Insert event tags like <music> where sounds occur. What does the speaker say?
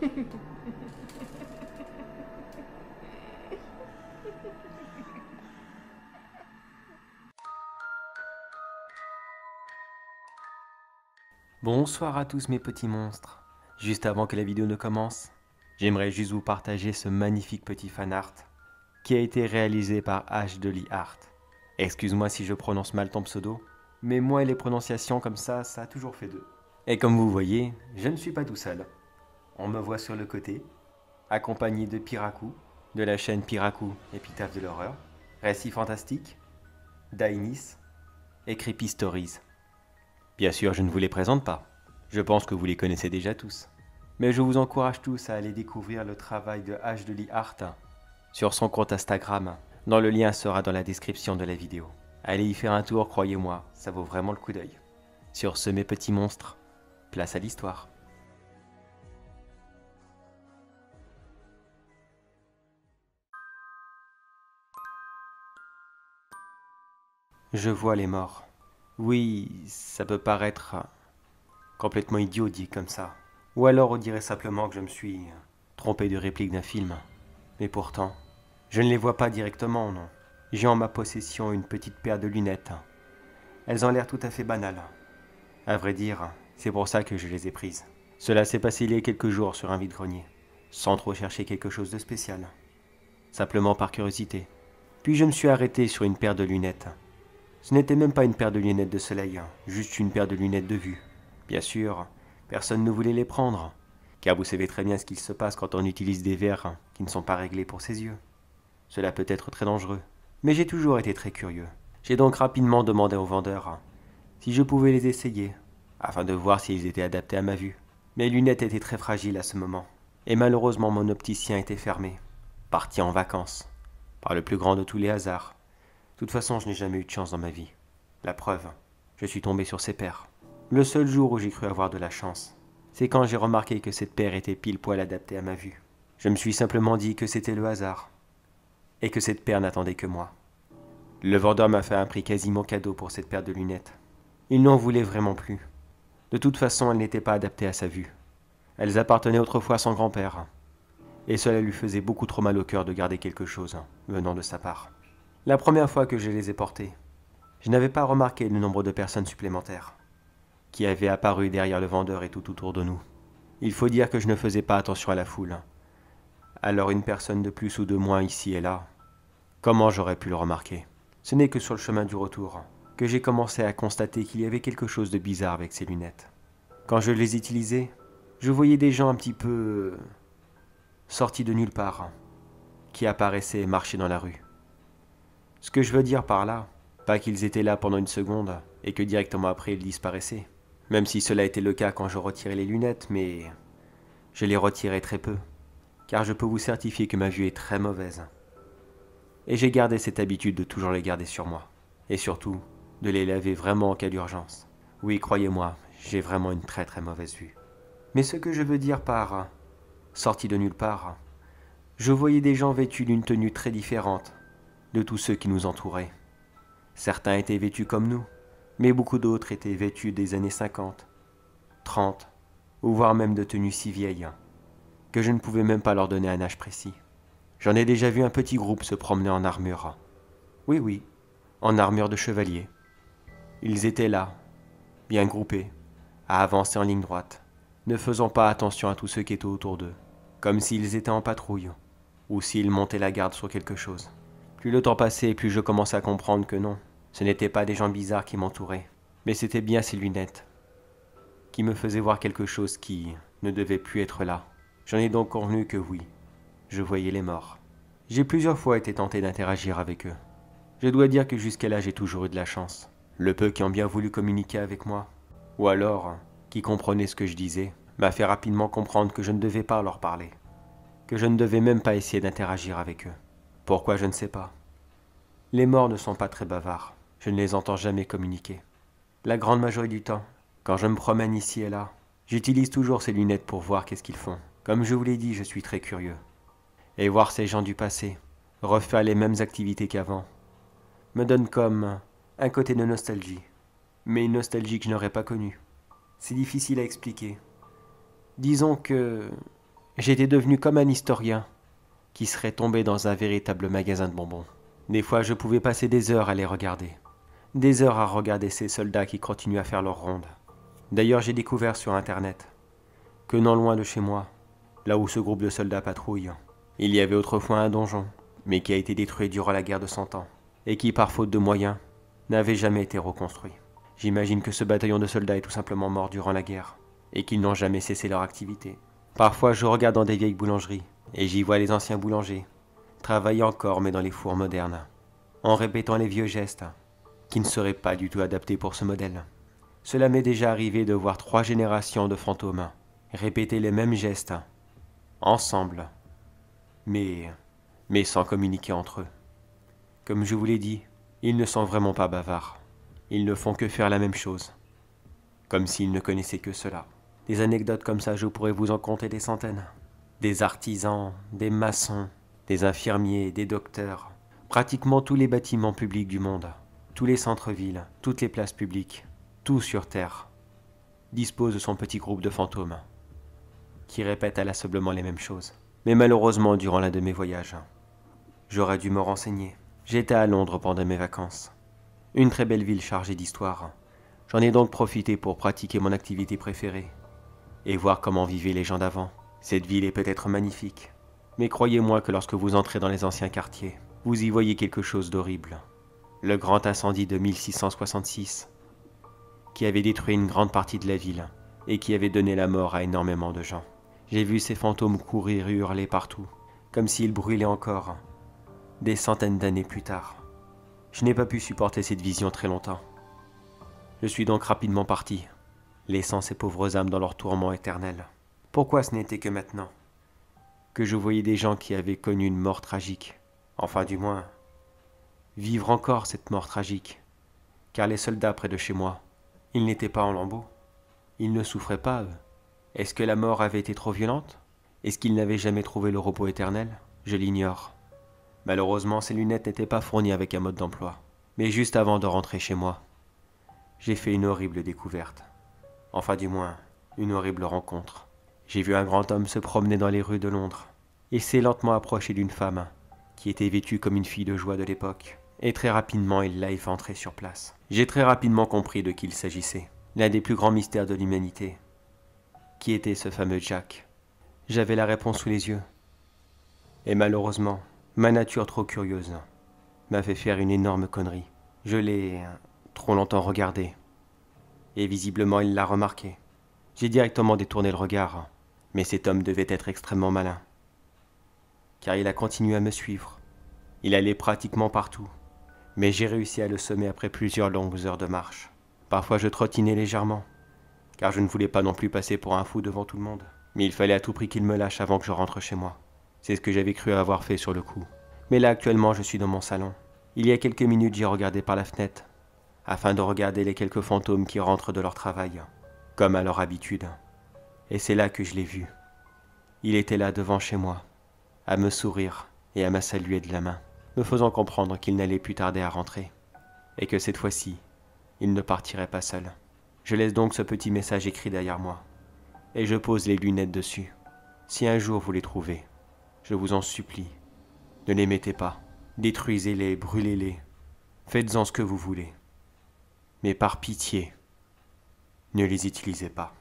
<laughs> Bonsoir à tous mes petits monstres. Juste avant que la vidéo ne commence, j'aimerais juste vous partager ce magnifique petit fan art qui a été réalisé par H. de Lee Art. Excuse-moi si je prononce mal ton pseudo, mais moi et les prononciations comme ça, ça a toujours fait deux. Et comme vous voyez, je ne suis pas tout seul. On me voit sur le côté, accompagné de Piraku, de la chaîne Piraku, épitaphe de l'horreur, Récit fantastique, Dainis et Creepy Stories. Bien sûr, je ne vous les présente pas. Je pense que vous les connaissez déjà tous. Mais je vous encourage tous à aller découvrir le travail de H. de Lee Art sur son compte Instagram, dont le lien sera dans la description de la vidéo. Allez y faire un tour, croyez-moi, ça vaut vraiment le coup d'œil. Sur ce, mes petits monstres, place à l'histoire. Je vois les morts. Oui, ça peut paraître complètement idiot dit comme ça. Ou alors on dirait simplement que je me suis trompé de réplique d'un film. Mais pourtant, je ne les vois pas directement, non. J'ai en ma possession une petite paire de lunettes. Elles ont l'air tout à fait banales. À vrai dire, c'est pour ça que je les ai prises. Cela s'est passé il y a quelques jours sur un vide-grenier, sans trop chercher quelque chose de spécial. Simplement par curiosité. Puis je me suis arrêté sur une paire de lunettes. Ce n'était même pas une paire de lunettes de soleil, juste une paire de lunettes de vue. Bien sûr, personne ne voulait les prendre, car vous savez très bien ce qu'il se passe quand on utilise des verres qui ne sont pas réglés pour ses yeux. Cela peut être très dangereux. Mais j'ai toujours été très curieux. J'ai donc rapidement demandé au vendeur si je pouvais les essayer, afin de voir s'ils étaient adaptés à ma vue. Mes lunettes étaient très fragiles à ce moment, et malheureusement mon opticien était fermé, parti en vacances, par le plus grand de tous les hasards. Toute façon, je n'ai jamais eu de chance dans ma vie. La preuve, je suis tombé sur ces paires. Le seul jour où j'ai cru avoir de la chance, c'est quand j'ai remarqué que cette paire était pile poil adaptée à ma vue. Je me suis simplement dit que c'était le hasard, et que cette paire n'attendait que moi. Le vendeur m'a fait un prix quasiment cadeau pour cette paire de lunettes. Il n'en voulait vraiment plus. De toute façon, elles n'étaient pas adaptées à sa vue. Elles appartenaient autrefois à son grand-père, et cela lui faisait beaucoup trop mal au cœur de garder quelque chose venant de sa part. La première fois que je les ai portées, je n'avais pas remarqué le nombre de personnes supplémentaires qui avaient apparu derrière le vendeur et tout autour de nous. Il faut dire que je ne faisais pas attention à la foule. Alors une personne de plus ou de moins ici et là, Comment j'aurais pu le remarquer? Ce n'est que sur le chemin du retour que j'ai commencé à constater qu'il y avait quelque chose de bizarre avec ces lunettes. Quand je les utilisais, je voyais des gens un petit peu sortis de nulle part, qui apparaissaient et marchaient dans la rue. Ce que je veux dire par là, pas qu'ils étaient là pendant une seconde et que directement après ils disparaissaient, même si cela était le cas quand je retirais les lunettes, mais je les retirais très peu, car je peux vous certifier que ma vue est très mauvaise et j'ai gardé cette habitude de toujours les garder sur moi, et surtout de les laver vraiment en cas d'urgence. Oui, croyez-moi, j'ai vraiment une très très mauvaise vue. Mais ce que je veux dire par sorti de nulle part, je voyais des gens vêtus d'une tenue très différente de tous ceux qui nous entouraient. Certains étaient vêtus comme nous, mais beaucoup d'autres étaient vêtus des années 50, 30, ou voire même de tenues si vieilles que je ne pouvais même pas leur donner un âge précis. J'en ai déjà vu un petit groupe se promener en armure. Oui, oui, en armure de chevalier. Ils étaient là, bien groupés, à avancer en ligne droite, ne faisant pas attention à tous ceux qui étaient autour d'eux, comme s'ils étaient en patrouille, ou s'ils montaient la garde sur quelque chose. Plus le temps passait, plus je commençais à comprendre que non, ce n'étaient pas des gens bizarres qui m'entouraient, mais c'était bien ces lunettes, qui me faisaient voir quelque chose qui ne devait plus être là. J'en ai donc convenu que oui, je voyais les morts. J'ai plusieurs fois été tenté d'interagir avec eux. Je dois dire que jusqu'à là j'ai toujours eu de la chance. Le peu qui ont bien voulu communiquer avec moi, ou alors qui comprenaient ce que je disais, m'a fait rapidement comprendre que je ne devais pas leur parler, que je ne devais même pas essayer d'interagir avec eux. Pourquoi je ne sais pas. Les morts ne sont pas très bavards, je ne les entends jamais communiquer. La grande majorité du temps, quand je me promène ici et là, j'utilise toujours ces lunettes pour voir qu'est-ce qu'ils font. Comme je vous l'ai dit, je suis très curieux et voir ces gens du passé refaire les mêmes activités qu'avant me donne comme un côté de nostalgie, mais une nostalgie que je n'aurais pas connue. C'est difficile à expliquer. Disons que J'étais devenu comme un historien qui serait tombé dans un véritable magasin de bonbons. Des fois, je pouvais passer des heures à les regarder. Des heures à regarder ces soldats qui continuent à faire leur ronde. D'ailleurs, j'ai découvert sur Internet que non loin de chez moi, là où ce groupe de soldats patrouille, il y avait autrefois un donjon, mais qui a été détruit durant la guerre de Cent Ans, et qui, par faute de moyens, n'avait jamais été reconstruit. J'imagine que ce bataillon de soldats est tout simplement mort durant la guerre, et qu'ils n'ont jamais cessé leur activité. Parfois, je regarde dans des vieilles boulangeries, et j'y vois les anciens boulangers, travailler encore mais dans les fours modernes, en répétant les vieux gestes, qui ne seraient pas du tout adaptés pour ce modèle. Cela m'est déjà arrivé de voir trois générations de fantômes répéter les mêmes gestes, ensemble, mais, sans communiquer entre eux. Comme je vous l'ai dit, ils ne sont vraiment pas bavards. Ils ne font que faire la même chose, comme s'ils ne connaissaient que cela. Des anecdotes comme ça, je pourrais vous en compter des centaines. Des artisans, des maçons, des infirmiers, des docteurs, pratiquement tous les bâtiments publics du monde, tous les centres-villes, toutes les places publiques, tout sur Terre, dispose de son petit groupe de fantômes, qui répètent inlassablement les mêmes choses. Mais malheureusement, durant l'un de mes voyages, j'aurais dû me renseigner. J'étais à Londres pendant mes vacances. Une très belle ville chargée d'histoire. J'en ai donc profité pour pratiquer mon activité préférée et voir comment vivaient les gens d'avant. Cette ville est peut-être magnifique, mais croyez-moi que lorsque vous entrez dans les anciens quartiers, vous y voyez quelque chose d'horrible. Le grand incendie de 1666, qui avait détruit une grande partie de la ville et qui avait donné la mort à énormément de gens. J'ai vu ces fantômes courir et hurler partout, comme s'ils brûlaient encore, des centaines d'années plus tard. Je n'ai pas pu supporter cette vision très longtemps. Je suis donc rapidement parti, laissant ces pauvres âmes dans leur tourment éternel. Pourquoi ce n'était que maintenant que je voyais des gens qui avaient connu une mort tragique, enfin du moins, vivre encore cette mort tragique, car les soldats près de chez moi, ils n'étaient pas en lambeaux, ils ne souffraient pas. Est-ce que la mort avait été trop violente? Est-ce qu'ils n'avaient jamais trouvé le repos éternel? Je l'ignore. Malheureusement, ces lunettes n'étaient pas fournies avec un mode d'emploi. Mais juste avant de rentrer chez moi, j'ai fait une horrible découverte. Enfin du moins, une horrible rencontre. J'ai vu un grand homme se promener dans les rues de Londres et s'est lentement approché d'une femme qui était vêtue comme une fille de joie de l'époque. Et très rapidement, il l'a éventrée sur place. J'ai très rapidement compris de qui il s'agissait. L'un des plus grands mystères de l'humanité. Qui était ce fameux Jack? J'avais la réponse sous les yeux. Et malheureusement, ma nature trop curieuse m'a fait faire une énorme connerie. Je l'ai trop longtemps regardé. Et visiblement, il l'a remarqué. J'ai directement détourné le regard, mais cet homme devait être extrêmement malin. Car il a continué à me suivre. Il allait pratiquement partout. Mais j'ai réussi à le semer après plusieurs longues heures de marche. Parfois je trottinais légèrement, car je ne voulais pas non plus passer pour un fou devant tout le monde. Mais il fallait à tout prix qu'il me lâche avant que je rentre chez moi. C'est ce que j'avais cru avoir fait sur le coup. Mais là actuellement je suis dans mon salon. Il y a quelques minutes j'ai regardé par la fenêtre afin de regarder les quelques fantômes qui rentrent de leur travail, comme à leur habitude. Et c'est là que je l'ai vu. Il était là devant chez moi, à me sourire et à me saluer de la main, me faisant comprendre qu'il n'allait plus tarder à rentrer, et que cette fois-ci, il ne partirait pas seul. Je laisse donc ce petit message écrit derrière moi, et je pose les lunettes dessus. Si un jour vous les trouvez, je vous en supplie, ne les mettez pas, détruisez-les, brûlez-les, faites-en ce que vous voulez mais par pitié, ne les utilisez pas.